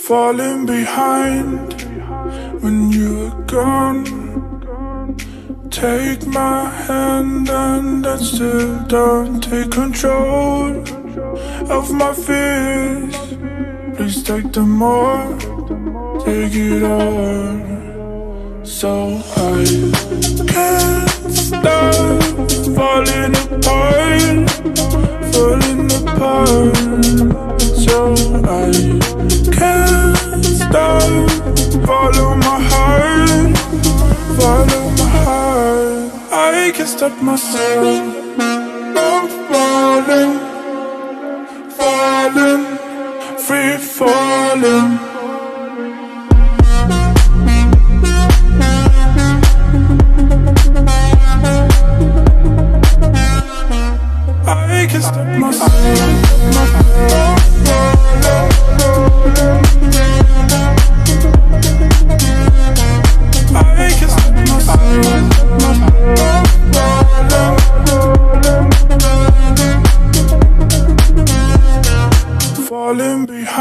falling behind when you're gone. Take my hand and still don't take control of my fears. Please take them all, take it all. So I can't stop falling apart, falling apart. I can't stop. Follow my heart, follow my heart. I can't stop myself. I'm falling, falling, free falling. I can't stop myself.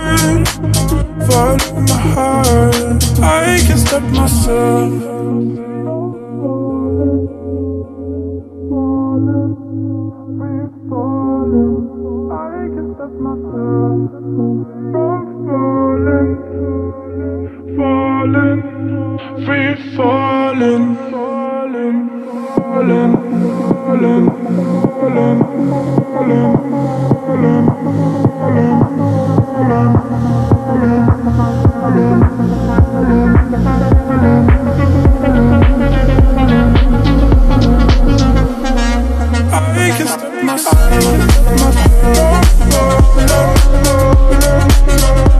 heart, follow my heart. I can't stop myself. I can stop myself from falling, falling, free falling, I can stop myself. I